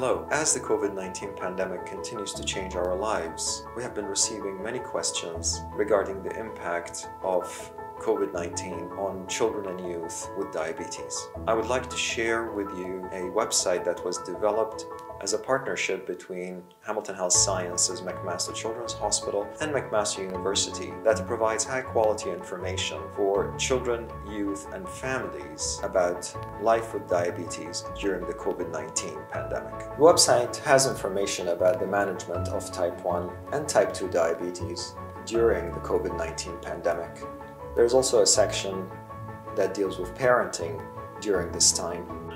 Hello. As the COVID 19 pandemic continues to change our lives, we have been receiving many questions regarding the impact of COVID 19 on children and youth with diabetes. I would like to share with you a website that was developed as a partnership between Hamilton Health Sciences McMaster Children's Hospital and McMaster University that provides high quality information for children, youth, and families about life with diabetes during the COVID 19 pandemic. The website has information about the management of type 1 and type 2 diabetes during the COVID 19 pandemic there's also a section that deals with parenting during this time.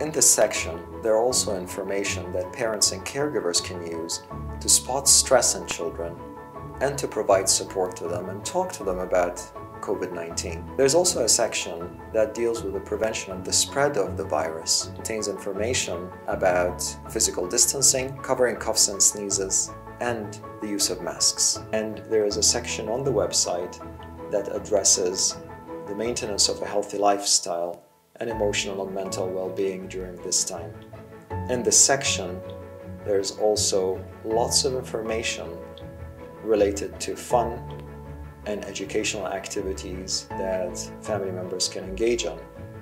In this section, there are also information that parents and caregivers can use to spot stress in children and to provide support to them and talk to them about COVID-19. There's also a section that deals with the prevention of the spread of the virus. It contains information about physical distancing, covering coughs and sneezes, and the use of masks. And there is a section on the website that addresses the maintenance of a healthy lifestyle and emotional and mental well-being during this time. In this section, there's also lots of information related to fun and educational activities that family members can engage on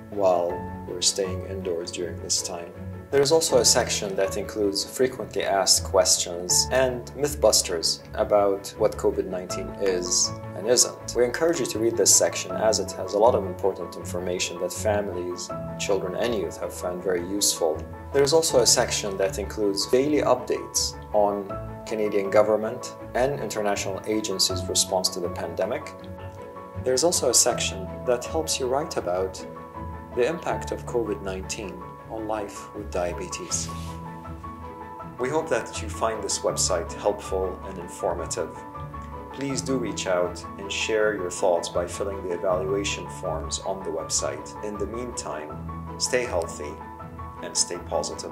while we're staying indoors during this time. There's also a section that includes frequently asked questions and mythbusters about what COVID-19 is and isn't. We encourage you to read this section as it has a lot of important information that families, children and youth have found very useful. There's also a section that includes daily updates on Canadian government and international agencies' response to the pandemic. There's also a section that helps you write about the impact of COVID-19 on life with diabetes. We hope that you find this website helpful and informative. Please do reach out and share your thoughts by filling the evaluation forms on the website. In the meantime, stay healthy and stay positive.